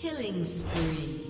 Killing spree.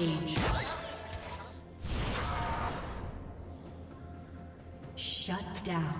Rampage. Shut down.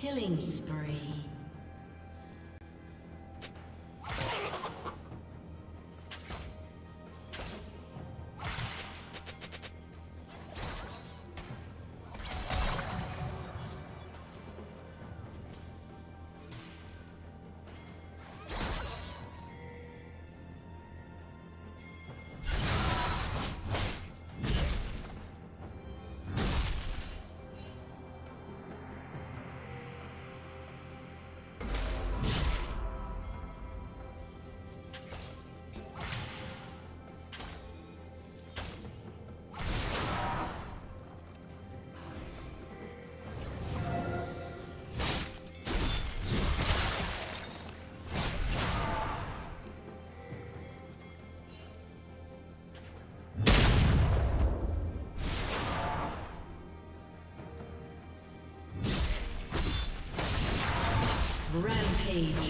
Killing spree. Rampage.